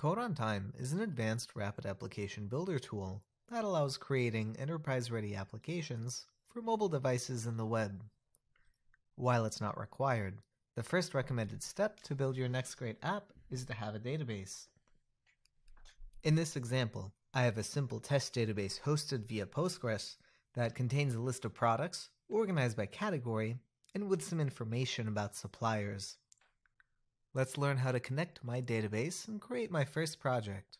Code on Time is an advanced rapid application builder tool that allows creating enterprise ready applications for mobile devices and the web. While it's not required, the first recommended step to build your next great app is to have a database. In this example, I have a simple test database hosted via Postgres that contains a list of products organized by category and with some information about suppliers. Let's learn how to connect my database and create my first project.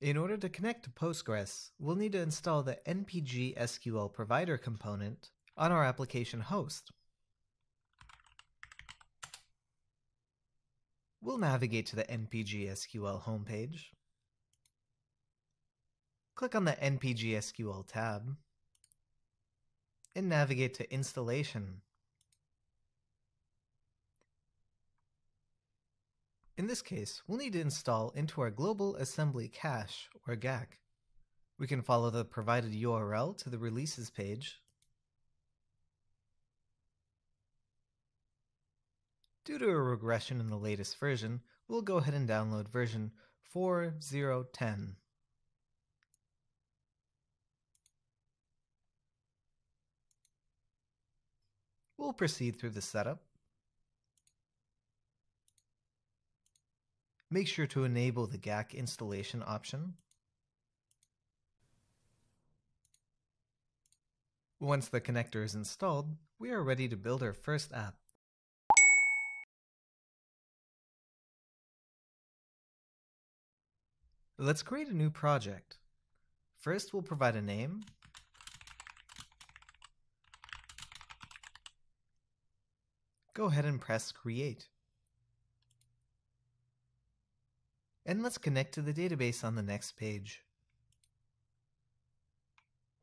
In order to connect to Postgres, we'll need to install the Npgsql Provider component on our application host. We'll navigate to the Npgsql homepage. Click on the Npgsql tab and navigate to Installation. In this case, we'll need to install into our Global Assembly Cache, or GAC. We can follow the provided URL to the Releases page. Due to a regression in the latest version, we'll go ahead and download version 4.0.10. We'll proceed through the setup. Make sure to enable the GAC installation option. Once the connector is installed, we are ready to build our first app. Let's create a new project. First, we'll provide a name go ahead and press Create. And let's connect to the database on the next page.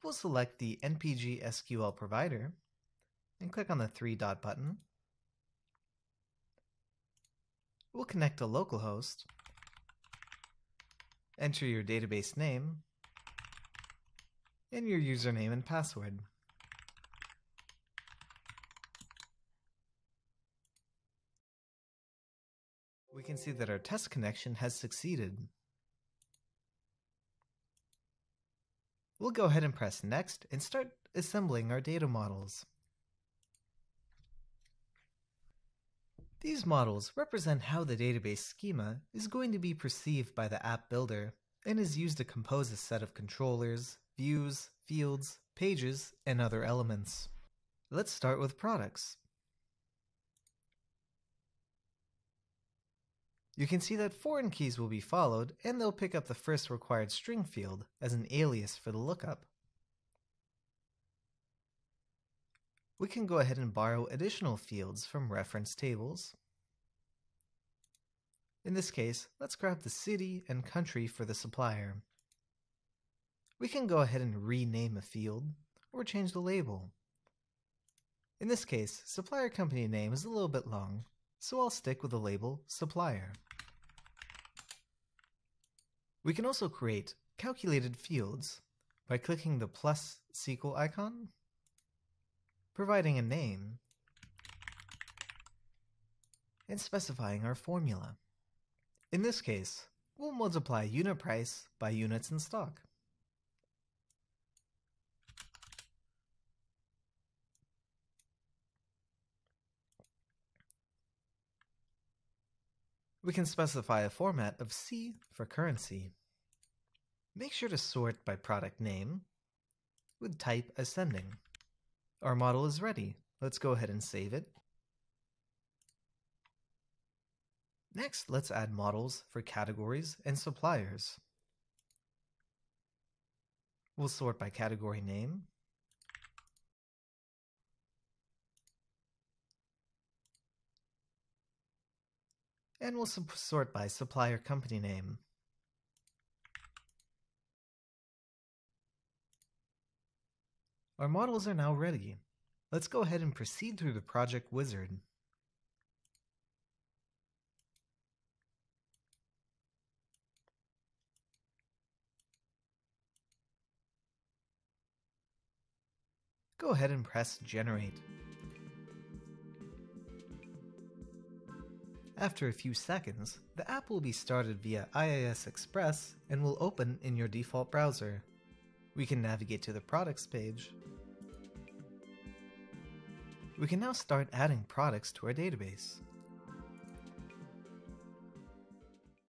We'll select the Npgsql provider and click on the three dot button. We'll connect to localhost, enter your database name, and your username and password. We can see that our test connection has succeeded. We'll go ahead and press Next and start assembling our data models. These models represent how the database schema is going to be perceived by the app builder and is used to compose a set of controllers, views, fields, pages, and other elements. Let's start with products. You can see that foreign keys will be followed, and they'll pick up the first required string field as an alias for the lookup. We can go ahead and borrow additional fields from reference tables. In this case, let's grab the city and country for the supplier. We can go ahead and rename a field, or change the label. In this case, supplier company name is a little bit long, so I'll stick with the label supplier. We can also create calculated fields by clicking the plus SQL icon, providing a name, and specifying our formula. In this case, we'll multiply unit price by units in stock. We can specify a format of C for currency. Make sure to sort by product name with type ascending. Our model is ready. Let's go ahead and save it. Next, let's add models for categories and suppliers. We'll sort by category name and we'll sort by supplier company name. Our models are now ready. Let's go ahead and proceed through the project wizard. Go ahead and press Generate. After a few seconds, the app will be started via IIS Express and will open in your default browser. We can navigate to the products page. We can now start adding products to our database.